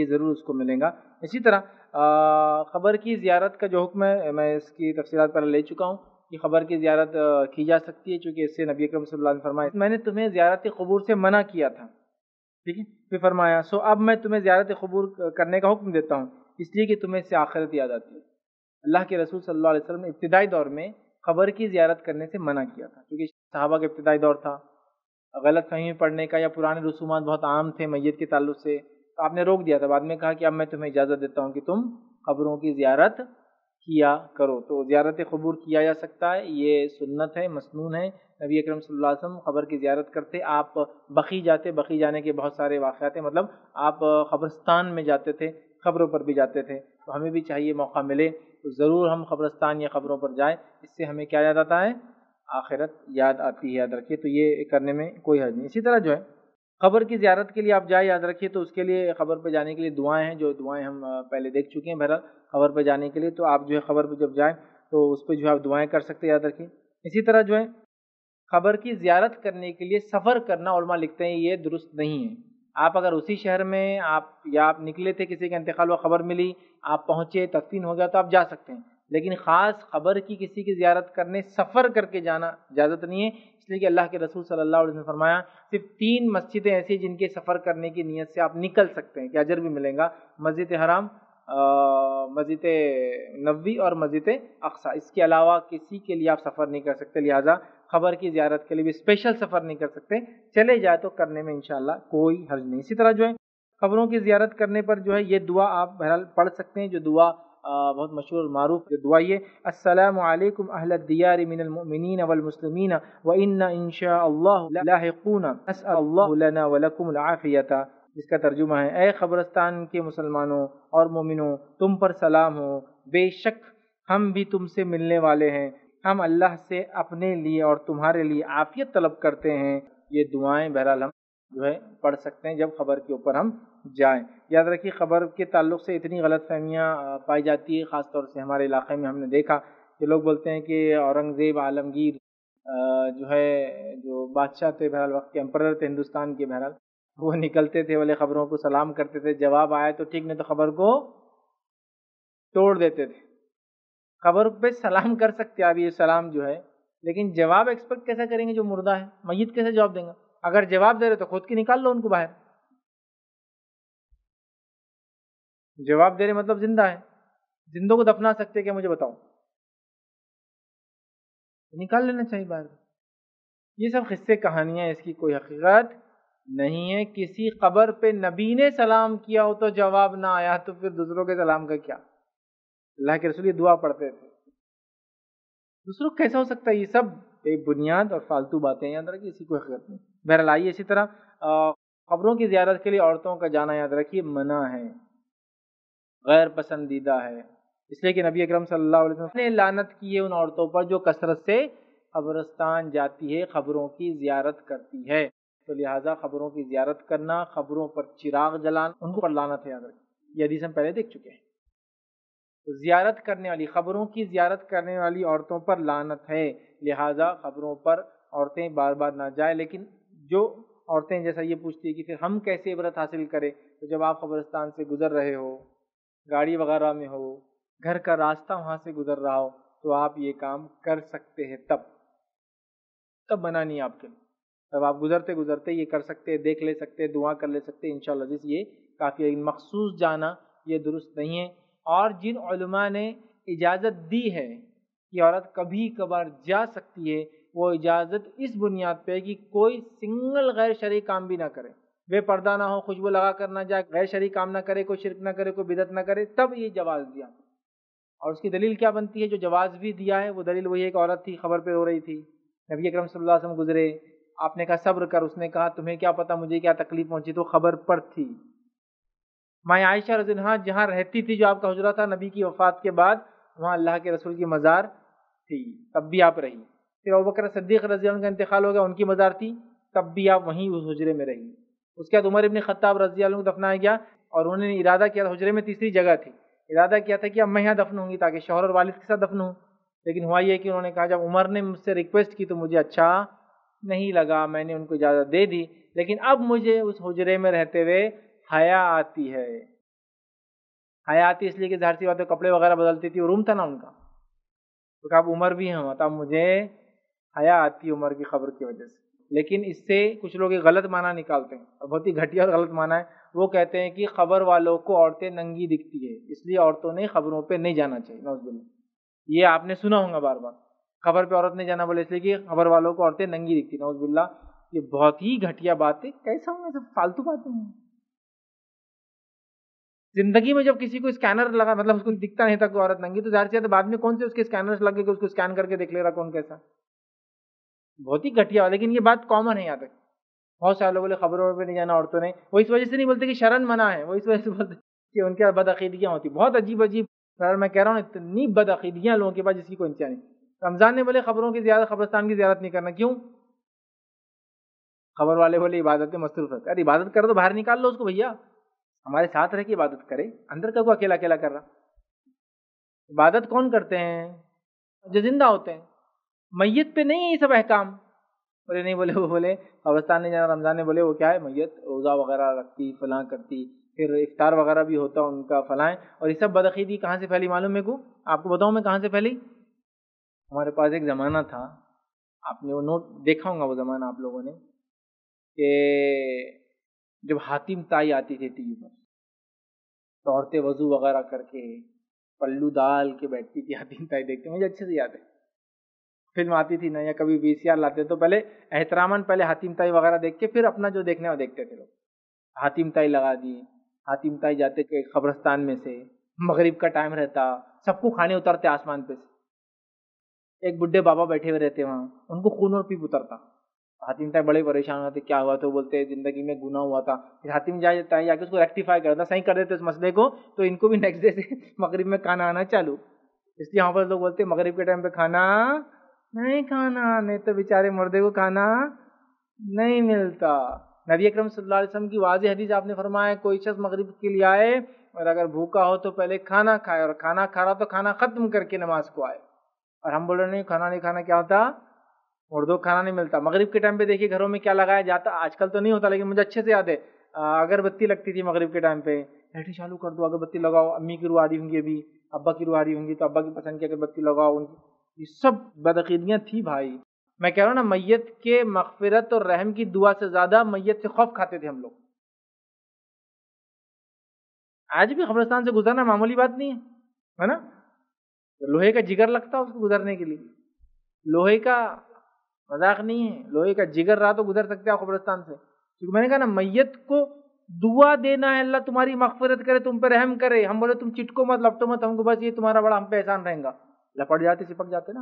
یہ ضرور اس کو ملیں گا۔ اسی طرح خبر کی زیارت کا جو حکم ہے، میں اس کی تفصیلات پر لے چکا ہوں۔ کہ خبر کی زیارت کی جا سکتی ہے، چونکہ اس سے نبی اکرم صلی اللہ علیہ وسلم فرمایا میں نے تمہیں زیارت قبور سے منع کیا تھا۔ ٹھیک ہے؟ پھر فرمایا، سو اب میں تمہیں زیارت قبور کرنے کا حکم دیتا ہوں، اس لیے کہ تمہیں اس سے آخرت یاد آتی ہے۔ اللہ کے رسول صلی اللہ علیہ وسلم نے ابتدائی دور میں خبر کی زیارت کرنے سے منع کیا تھا کیونکہ صحابہ کا ابتدائی دور تھا۔ غلط فہمی پڑھنے کا یا پرانے رسومات بہت عام تھے، میت کے تعلق سے۔ تو آپ نے روک دیا تھا، بعد میں کہا کہ اب میں تمہیں اجازت دیتا ہوں کہ تم قبروں کی زیارت کیا کرو۔ تو زیارت قبور کیا جا سکتا ہے؟ یہ سنت ہے، مسنون ہے۔ نبی اکرم صلی اللہ علیہ وسلم قبر کی زیارت کرتے، آپ بقی جاتے، بقی جانے کے بہت سارے واقعات ہیں۔ مطلب آپ قبرستان میں جاتے تھے خبروں پر بھی جاتے تھے۔ تو ہمیں بھی چاہیے موقع ملے، تو ضرور ہم قبرستان یا خبروں پر جائیں۔ اس سے ہمیں کیا یاد آتا ہے؟ آخرت یاد آتی ہے، یاد رکھیے۔ تو یہ کرنے میں کوئی حرج نہیں۔ اسی طرح جو ہے خبر کی زیارت کے لیے آپ جائیں یاد رکھیے، تو اس کے لیے خبر پہ جانے کے لیے دعائیں ہیں، جو دعائیں ہم پہلے دیکھ چکے ہیں بہرحال خبر پہ جانے کے لیے، تو آپ جو ہے خبر پہ جب جائیں تو اس پہ جو ہے آپ دعائیں کر سکتے یاد رکھیے۔ اسی طرح جو ہے خبر کی زیارت کرنے کے لیے سفر کرنا علماء لکھتے ہیں، یہ درست نہیں ہے۔ آپ اگر اسی شہر میں آپ یا آپ نکلے تھے، کسی کا انتقال و خبر ملی، آپ پہنچے تقسیم ہو گیا، تو آپ جا سکتے ہیں۔ لیکن خاص خبر کی کسی کی زیارت کرنے، سفر کر کے جانا اجازت نہیں ہے۔ اس لیے کہ اللہ کے رسول صلی اللہ علیہ وسلم نے فرمایا، صرف تین مسجدیں ایسی جن کے سفر کرنے کی نیت سے آپ نکل سکتے ہیں، کہ اجر بھی ملیں گا۔ مسجد حرام مسجد نبوی اور مسجد اقسا اس کے علاوہ کسی کے لیے آپ سفر نہیں کر سکتے، لہٰذا خبر کی زیارت کے لیے بھی اسپیشل سفر نہیں کر سکتے۔ چلے جائے تو کرنے میں انشاءاللہ کوئی حرج نہیں۔ اسی طرح جو ہے خبروں کی زیارت کرنے پر جو ہے، یہ دعا آپ بہرحال پڑھ سکتے ہیں۔ جو دعا بہت مشہور معروف دعا یہ، السلام علیکم اہل الدیار من المؤمنین والمسلمین وان انشاء اللہ لاحقون اسال اللہ لنا ولکم العافیت جس کا ترجمہ ہے، اے خبرستان کے مسلمانوں اور مومنوں، تم پر سلام ہو۔ بے شک ہم بھی تم سے ملنے والے ہیں۔ ہم اللہ سے اپنے لیے اور تمہارے لیے عافیت طلب کرتے ہیں۔ یہ دعائیں بہرحال ہم جو ہے پڑھ سکتے ہیں جب خبر کے اوپر ہم جائیں۔ یاد رکھیے، خبر کے تعلق سے اتنی غلط فہمیاں پائی جاتی ہے خاص طور سے ہمارے علاقے میں ہم نے دیکھا کہ لوگ بولتے ہیں کہ اورنگزیب عالمگیر جو ہے، جو بادشاہ تھے بہرحال، وقت کے امپرر تھے ہندوستان کے بہرحال، وہ نکلتے تھے، والے خبروں کو سلام کرتے تھے۔ جواب آئے تو ٹھیک، نہیں تو خبر کو توڑ دیتے تھے۔ خبر پہ سلام کر سکتے آپ یہ سلام جو ہے۔ لیکن جواب ایکسپیکٹ کیسا کریں گے جو مردہ ہے؟ میت کیسے جواب دیں گا اگر جواب دے رہے تو خود کی نکال لو ان کو باہر۔ جواب دے رہے مطلب زندہ ہے زندوں کو دفنا سکتے کیا مجھے بتاؤ۔ نکال لینا چاہیے باہر یہ سب قصے کہانیاں اس کی کوئی حقیقت نہیں ہے۔ کسی قبر پہ نبی نے سلام کیا ہو تو جواب نہ آیا تو پھر دوسروں کے سلام کا کیا؟ اللہ کے رسول یہ دعا پڑھتے تھے۔ دوسروں کیسا ہو سکتا ہے؟ یہ سب بے بنیاد اور فالتو باتیں یاد رکھیے اسی کو حقیقت نہیں۔ بہرحال آئیے اسی طرح خبروں کی زیارت کے لیے عورتوں کا جانا یاد رکھیے، منع ہے۔ غیر پسندیدہ ہے۔ اس لیے کہ نبی اکرم صلی اللہ علیہ وسلم نے لانت کی ہے ان عورتوں پر جو کثرت سے قبرستان جاتی ہے خبروں کی زیارت کرتی ہے۔ تو لہٰذا خبروں کی زیارت کرنا خبروں پر چراغ جلان ان کو پر لانت ہے یاد رکھیں۔ یہ حدیث ہم پہلے دیکھ چکے ہیں۔ تو زیارت کرنے والی خبروں کی زیارت کرنے والی عورتوں پر لانت ہے۔ لہٰذا خبروں پر عورتیں بار بار نہ جائیں۔ لیکن جو عورتیں، جیسا یہ پوچھتی ہیں کہ پھر ہم کیسے عبرت حاصل کریں؟ تو جب آپ قبرستان سے گزر رہے ہو گاڑی وغیرہ میں ہو، گھر کا راستہ وہاں سے گزر رہا ہو، تو آپ یہ کام کر سکتے ہیں تب۔ تب بنا نہیں آپ کے لیے۔ تب آپ گزرتے گزرتے یہ کر سکتے، دیکھ لے سکتے، دعا کر لے سکتے ان شاء اللہ یہ کافی مخصوص جانا یہ درست نہیں ہے۔ اور جن علماء نے اجازت دی ہے کہ عورت کبھی کبھار جا سکتی ہے، وہ اجازت اس بنیاد پہ کہ کوئی سنگل غیر شرعی کام بھی نہ کرے۔ بے پردہ نہ ہو، خوشبو لگا کر نہ جائے، غیر شرعی کام نہ کرے، کوئی شرک نہ کرے، کوئی بدت نہ کرے، تب یہ جواز دیا۔ اور اس کی دلیل کیا بنتی ہے؟ جو جواز بھی دیا ہے، وہ دلیل وہی ایک عورت تھی، خبر پہ ہو رہی تھی۔ نبی اکرم صلی اللہ علیہ وسلم گزرے، آپ نے کہا صبر کر، اس نے کہا تمہیں کیا پتا مجھے کیا تکلیف پہنچی، تو خبر پر تھی۔ میں عائشہ رضی اللہ جہاں رہتی تھی، جو آپ کا حجرہ تھا، نبی کی وفات کے بعد وہاں اللہ کے رسول کی مزار تھی، تب بھی آپ رہی۔ پھر ابکر صدیق رضی اللہ کا انتقال ہو گیا، ان کی مزار تھی، تب بھی آپ وہیں اس حجرے میں رہی۔ اس کے بعد عمر ابن خطاب رضی اللہ کو دفنایا گیا اور انہوں نے ارادہ کیا تھا، حجرے میں تیسری جگہ تھی۔ ارادہ کیا تھا کہ اب میں یہاں دفن ہوں گی تاکہ شوہر اور والد کے ساتھ دفن ہوں۔ لیکن ہوا یہ کہ انہوں نے کہا، جب عمر نے مجھ سے ریکویسٹ کی تو مجھے اچھا نہیں لگا، میں نے ان کو اجازت دے دی۔ لیکن اب مجھے اس حجرے میں رہتے ہوئے حیا آتی ہے۔ حیا آتی اس لیے کہ ظاہر سی بات ہے، کپڑے وغیرہ بدلتی تھی، روم تھا نا ان کا۔ تو آپ عمر بھی ہیں تب مجھے حیا آتی عمر کی خبر کی وجہ سے۔ لیکن اس سے کچھ لوگ غلط معنی نکالتے ہیں اور بہت ہی گھٹیا اور غلط معنی ہے۔ وہ کہتے ہیں کہ خبر والوں کو عورتیں ننگی دکھتی ہے اس لیے عورتوں نے خبروں پہ نہیں جانا چاہیے۔ نوز بلّہ یہ آپ نے سنا ہوگا بار بار۔ خبر پہ عورت نہیں جانا بولے اس لیے کہ خبر والوں کو عورتیں ننگی دکھتی نوز بلّہ یہ بہت ہی گھٹیا بات ہے۔ کیسا ہوں سب فالتو باتیں ہیں۔ زندگی میں جب کسی کو اسکینر لگا مطلب اس کو دکھتا نہیں تھا کوئی عورت ننگی، تو ظاہر سی بعد میں کون سے اس کے اسکینر لگے کہ اس کو اسکین کر کے دیکھ لے رہا، کون کیسا؟ بہت ہی گھٹیا لیکن یہ بات کامن ہے یہاں تک۔ بہت سارے لوگ بولے خبروں پہ نہیں جانا، عورتوں نے۔ وہ اس وجہ سے نہیں بولتے کہ شرن منع ہے، وہ اس وجہ سے بولتے کہ ان کے بدعقیدگیاں ہوتی۔ بہت عجیب عجیب۔ سر میں کہہ رہا ہوں، اتنی بدعقیدگیاں لوگوں کے پاس جس کی کوئی انتہا نہیں۔ رمضان نے بولے خبروں کی زیادہ خبرستان کی زیارت نہیں کرنا۔ کیوں؟ خبر والے بولے عبادت مصروف ہے ارے، عبادت کر دو باہر نکال لو اس کو بھیا۔ ہمارے ساتھ رہ کے عبادت کرے۔ اندر کا کو اکیلا اکیلا کر رہا۔ عبادت کون کرتے ہیں؟ جو زندہ ہوتے ہیں۔ میت پہ نہیں ہے یہ سب احکام۔ بولے نہیں، بولے، وہ بولے، قبرستان نہیں جانا، رمضان نے بولے، وہ کیا ہے؟ میت، روزہ وغیرہ رکھتی، فلاں کرتی، پھر افطار وغیرہ بھی ہوتا ان کا فلاں۔ اور یہ سب بدعقیدی کہاں سے پھیلی معلوم ہے کو؟ آپ کو بتاؤں میں کہاں سے پھیلی؟ ہمارے پاس ایک زمانہ تھا، آپ نے وہ نوٹ دیکھا ہوں گا وہ زمانہ آپ لوگوں نے، کہ جب حاتم تائی آتی تھی ٹی وی پر تو عورتیں وضو وغیرہ کر کے، پلو ڈال کے بیٹھتی تھی حاتم تائی دیکھتے، مجھے اچھے سے یاد ہے۔ فلم آتی تھی نا یا کبھی وی سی آر لاتے تو پہلے احترامن پہلے حاتم تائی وغیرہ دیکھ کے پھر اپنا جو دیکھنے وہ دیکھتے تھے لوگ۔ حاتم تائی لگا دی حاتم تائی جاتے کہ قبرستان میں سے، مغرب کا ٹائم رہتا، سب کو کھانے اترتے آسمان پہ سے۔ ایک بڈھے بابا بیٹھے ہوئے رہتے وہاں، ان کو خون اور پیپ اترتا۔ حاتم تائی بڑے پریشان ہوتے، کیا ہوا تو بولتے، زندگی میں گنا ہوا تھا۔ پھر حاتم جائے تائی جا کے اس کو ریکٹیفائی کرتا صحیح کر دیتے اس مسئلے کو، تو ان کو بھی نیکسٹ ڈے سے مغرب میں کھانا آنا چالو۔ اس لیے وہاں پر لوگ بولتے، مغرب کے ٹائم پہ کھانا نہیں کھانا، نہیں تو بیچارے مردے کو کھانا نہیں ملتا۔ نبی اکرم صلی اللہ علیہ وسلم کی واضح حدیث آپ نے فرمایا، کوئی شخص مغرب کے لیے آئے اور اگر بھوکا ہو تو پہلے کھانا کھائے اور کھانا کھا رہا تو کھانا ختم کر کے نماز کو آئے۔ اور ہم بول رہے نہیں، کھانا نہیں، کھانا کیا ہوتا؟ مردوں کو کھانا نہیں ملتا۔ مغرب کے ٹائم پہ دیکھیے گھروں میں کیا لگایا جاتا، آج کل تو نہیں ہوتا، لیکن مجھے اچھے سے یاد ہے۔ اگر بتی لگتی تھی مغرب کے ٹائم پہ۔ بیٹھی چالو کر دو اگر بتی لگاؤ، امی کی روح آ رہی ہوں گی ابھی، ابا کی روح آ رہی ہوں گی تو ابا کی پسند کی اگر بتی لگاؤ، ان کی یہ سب بدعقیدگیاں تھی بھائی۔ میں کہہ رہا ہوں نا، میت کے مغفرت اور رحم کی دعا سے زیادہ میت سے خوف کھاتے تھے ہم لوگ۔ آج بھی قبرستان سے گزرنا معمولی بات نہیں ہے نا؟ لوہے کا جگر لگتا اس کو گزرنے کے لیے۔ لوہے کا مذاق نہیں ہے، لوہے کا جگر رہا تو گزر سکتے ہیں قبرستان سے۔ کیونکہ میں نے کہا نا، میت کو دعا دینا ہے، اللہ تمہاری مغفرت کرے، تم پہ رحم کرے۔ ہم بولے، تم چٹکو مت، لپٹو مت، ہم کو بس یہ تمہارا بڑا ہم پہ احسان رہیں گا۔ لپٹ جاتے چپک جاتے نا۔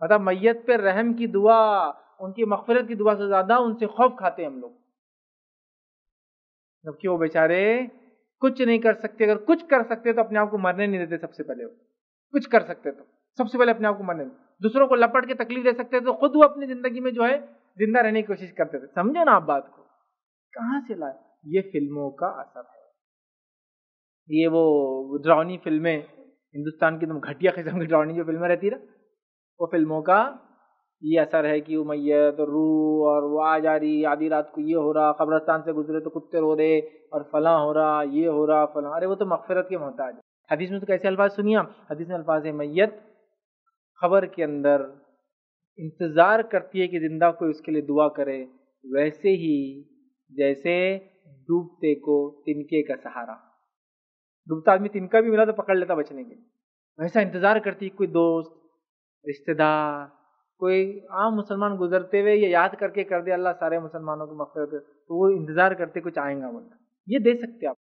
مطلب میت پہ رحم کی دعا، ان کی مغفرت کی دعا سے زیادہ ان سے خوف کھاتے ہم لوگ۔ جبکہ وہ بیچارے کچھ نہیں کر سکتے، اگر کچھ کر سکتے تو اپنے آپ کو مرنے نہیں دیتے سب سے پہلے۔ وہ کچھ کر سکتے تو، سب سے پہلے اپنے آپ کو مرنے۔ دوسروں کو لپٹ کے تکلیف دے سکتے تو خود وہ اپنی زندگی میں جو ہے زندہ رہنے کی کوشش کرتے تھے۔ سمجھو نا آپ بات کو۔ کہاں سے لائے؟ یہ فلموں کا اثر ہے۔ یہ وہ ڈراؤنی فلمیں ہندوستان کی تم گھٹیا قسم کی ڈراؤنی جو فلمیں رہتی نا، وہ فلموں کا یہ اثر ہے کہ وہ میت اور روح اور وہ آ جا رہی، آدھی رات کو یہ ہو رہا، قبرستان سے گزرے تو کتے رو رہے اور فلاں ہو رہا، یہ ہو رہا، فلاں۔ ارے وہ تو مغفرت کے محتاج حدیث میں تو کیسے الفاظ سنیا حدیث میں الفاظ ہے میت خبر کے اندر انتظار کرتی ہے کہ زندہ کوئی اس کے لیے دعا کرے، ویسے ہی جیسے ڈوبتے کو تنکے کا سہارا۔ ڈوبتا آدمی تنکا بھی ملا تو پکڑ لیتا بچنے کے ویسا انتظار کرتی کوئی دوست رشتے دار، کوئی عام مسلمان گزرتے ہوئے یہ یاد کر کے کر دے، اللہ سارے مسلمانوں کو مغفرت تو وہ انتظار کرتے کچھ آئیں گا بولنا یہ دے سکتے آپ۔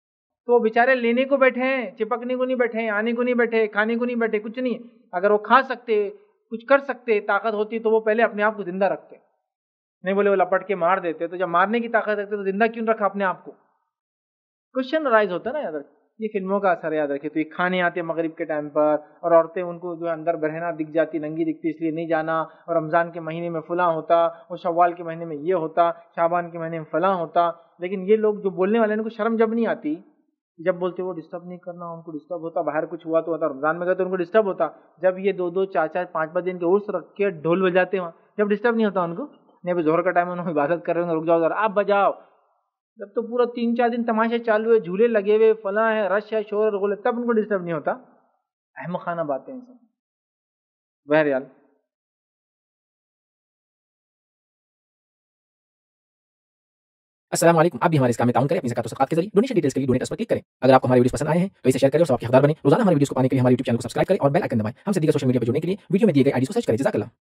تو وہ بےچارے لینے کو بیٹھے ہیں، چپکنے کو نہیں بیٹھے، آنے کو نہیں بیٹھے، کھانے کو نہیں بیٹھے، کچھ نہیں۔ اگر وہ کھا سکتے، کچھ کر سکتے، طاقت ہوتی تو وہ پہلے اپنے آپ کو زندہ رکھتے۔ نہیں بولے وہ لپٹ کے مار دیتے، تو جب مارنے کی طاقت رکھتے تو زندہ کیوں رکھا اپنے آپ کو؟ کوشچن رائز ہوتا ہے نا یاد یہ فلموں کا اثر یاد رکھے تو یہ کھانے آتے مغرب کے ٹائم پر اور عورتیں ان کو جو ہے اندر بہنا دکھ جاتی، ننگی دکھتی، اس لیے نہیں جانا اور رمضان کے مہینے میں فلاں ہوتا اور شوال کے مہینے میں یہ ہوتا شابان کے مہینے میں فلاں ہوتا۔ لیکن یہ لوگ جو بولنے والے ان کو شرم جب نہیں آتی، جب بولتے وہ ڈسٹرب نہیں کرنا، ان کو ڈسٹرب ہوتا، باہر کچھ ہوا تو ہوتا، رمضان میں گئے تو ان کو ڈسٹرب ہوتا۔ جب یہ دو دو، چار چار، پانچ پانچ دن کے عرص رکھ کے ڈھول بجاتے وہاں جب ڈسٹرب نہیں ہوتا ان کو، نہیں ابھی زہر کا ٹائم انہوں عبادت کر رہے ہیں رک جاؤ ذرا، آپ بجاؤ۔ جب تو پورا تین چار دن تماشے چالو ہوئے، جھولے لگے ہوئے، فلاں ہے رش ہے، شور رغول تب ان کو ڈسٹرب نہیں ہوتا۔ اہم خانہ باتیں ہیں سب۔ بہرحال۔ السلام علیکم۔ آپ بھی ہمارے اس کام میں تعاون کریں، اپنی زکات و صدقات کے ذریعے ڈونیشن ڈیٹیلز کے لیے ڈونیٹ پر کلک کریں۔ اگر آپ کو ہمارے ویڈیوز پسند آئے ہیں، تو اسے شیئر کریں اور سب کے حقدار بنیں۔ روزانہ ہمارے ویڈیوز کو پانے کے لیے ہمارے یوٹیوب چینل کو سبسکرائب کریں اور بیل آئکن دبائیں۔ ہم سے دیگر سوشل میڈیا پر جڑنے کے لیے ویڈیو میں دیے گئے آئی ڈی کو سرچ کریں۔ جزاک اللہ۔